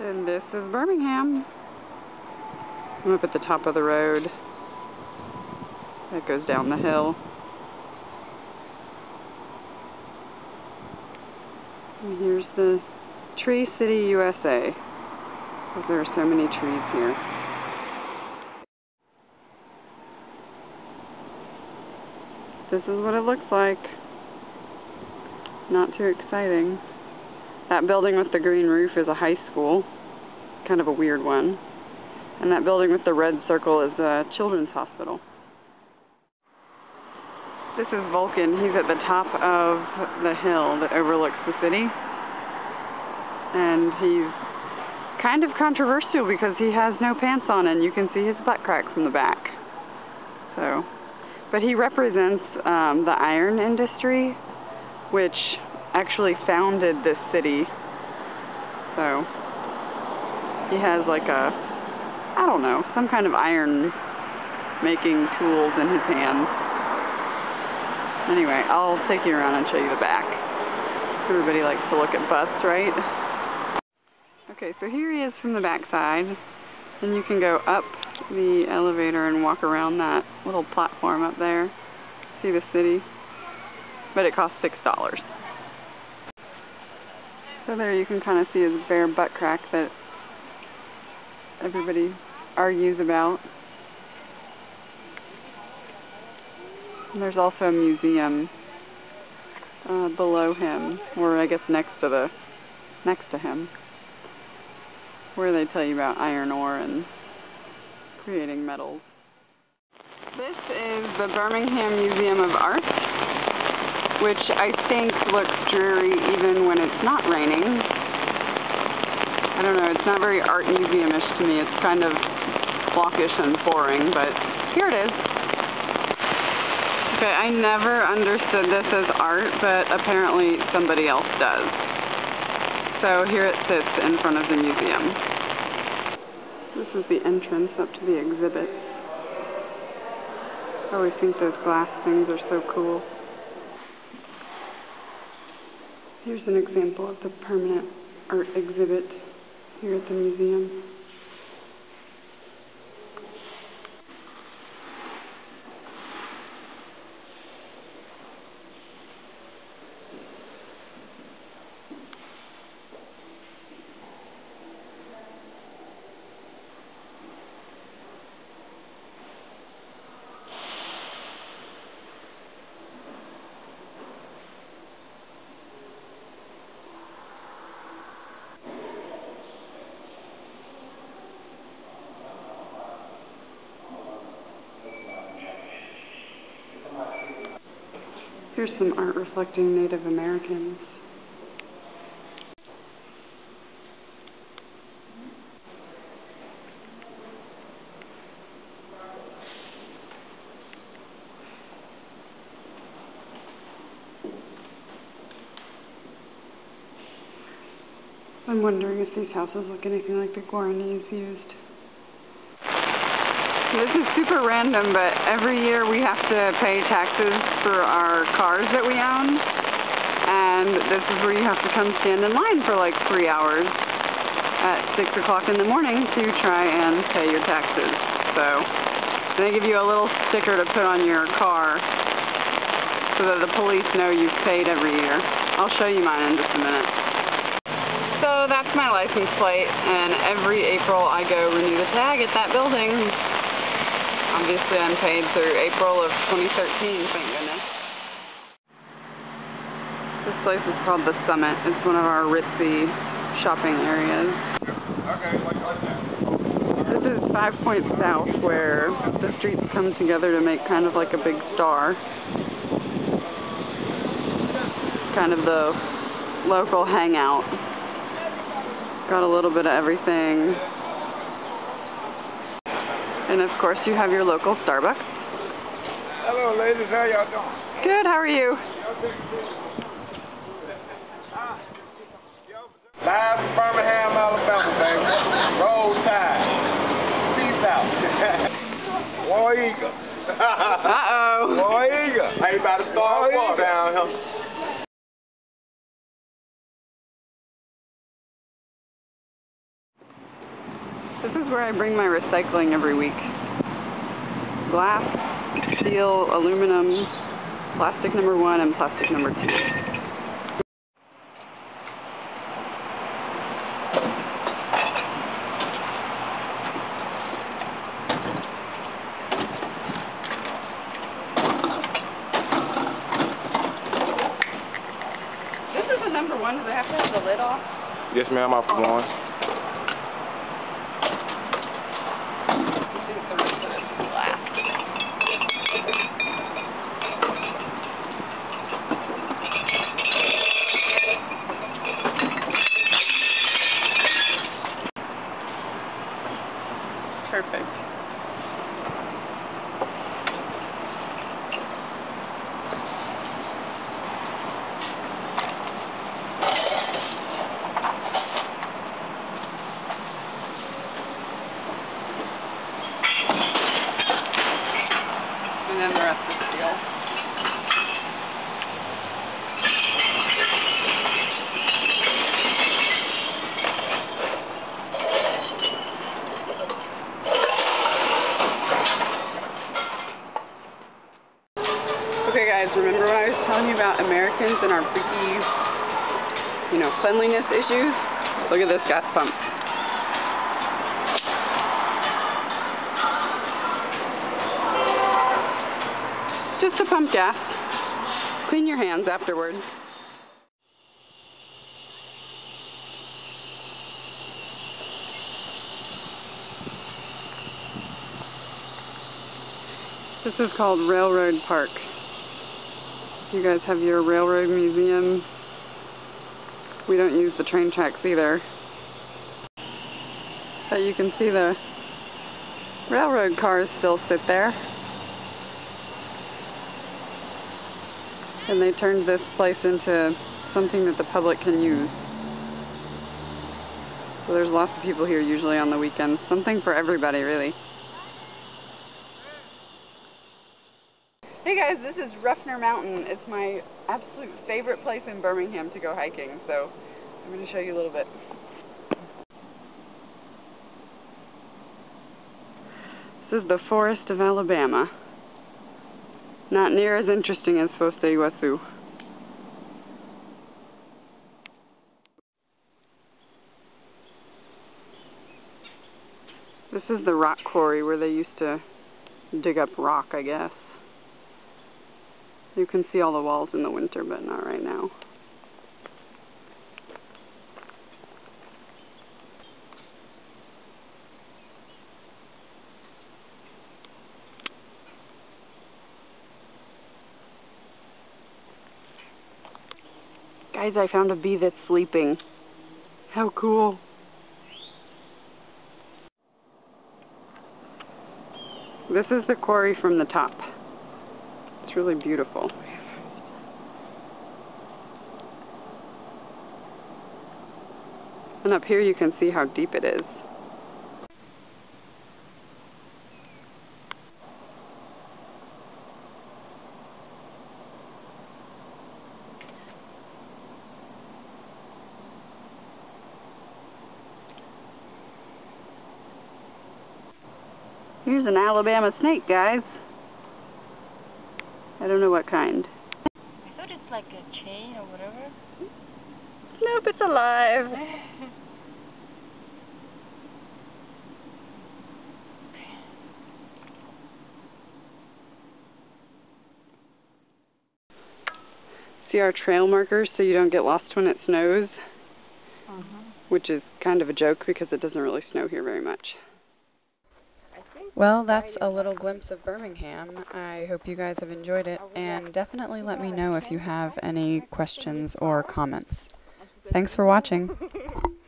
And this is Birmingham. I'm up at the top of the road. That goes down the hill. And here's the Tree City, USA. Because there are so many trees here. This is what it looks like. Not too exciting. That building with the green roof is a high school. Kind of a weird one. And that building with the red circle is a children's hospital. This is Vulcan. He's at the top of the hill that overlooks the city. And he's kind of controversial because he has no pants on and you can see his butt crack from the back. So, but he represents um, the iron industry, which actually founded this city. So he has like a, I don't know, some kind of iron making tools in his hands. Anyway, I'll take you around and show you the back. Everybody likes to look at butts, right? Okay, so here he is from the back side. And you can go up the elevator and walk around that little platform up there. See the city. But it costs $6. So there you can kind of see his bare butt crack that everybody argues about. And there's also a museum uh, below him, or I guess next to the next to him, where they tell you about iron ore and creating metals. This is the Birmingham Museum of Art which I think looks dreary even when it's not raining. I don't know, it's not very art museum-ish to me. It's kind of blockish and boring, but here it is. Okay, I never understood this as art, but apparently somebody else does. So here it sits in front of the museum. This is the entrance up to the exhibit. I always think those glass things are so cool. Here's an example of the permanent art exhibit here at the museum. Here's some art reflecting Native Americans. I'm wondering if these houses look anything like the Guaranis used. This is super random, but every year we have to pay taxes for our cars that we own. And this is where you have to come stand in line for like three hours at 6 o'clock in the morning to try and pay your taxes. So they give you a little sticker to put on your car so that the police know you've paid every year. I'll show you mine in just a minute. So that's my license plate, and every April I go renew the tag at that building obviously unpaid through April of 2013, thank goodness. This place is called The Summit. It's one of our ritzy shopping areas. Okay, like, that. This is Five Points South, where the streets come together to make kind of like a big star. Kind of the local hangout. Got a little bit of everything. And of course, you have your local Starbucks. Hello, ladies. How y'all doing? Good. How are you? Live from Birmingham, Alabama, baby. Roll Tide. Peace out. War Eagle. Uh-oh. War Eagle. Ain't about to start war down here. I bring my recycling every week. Glass, steel, aluminum, plastic number one, and plastic number two. This is the number one, do they have to have the lid off? Yes, ma'am, off one. Perfect. and then the rest is steel. Okay guys, remember when I was telling you about Americans and our freaky, you know, cleanliness issues? Look at this gas pump. Just to pump gas. Clean your hands afterwards. This is called Railroad Park. You guys have your railroad museum. We don't use the train tracks either. But you can see the railroad cars still sit there. and they turned this place into something that the public can use. So there's lots of people here usually on the weekends. Something for everybody, really. Guys, this is Ruffner Mountain. It's my absolute favorite place in Birmingham to go hiking, so I'm going to show you a little bit. This is the Forest of Alabama. Not near as interesting as Foz do Iguaçu. This is the rock quarry where they used to dig up rock, I guess. You can see all the walls in the winter, but not right now. Guys, I found a bee that's sleeping. How cool. This is the quarry from the top. It's really beautiful. And up here you can see how deep it is. Here's an Alabama snake, guys. I don't know what kind. I thought it's like a chain or whatever. Nope, it's alive. See our trail markers so you don't get lost when it snows? Uh -huh. Which is kind of a joke because it doesn't really snow here very much. Well, that's a little glimpse of Birmingham. I hope you guys have enjoyed it, and definitely let me know if you have any questions or comments. Thanks for watching.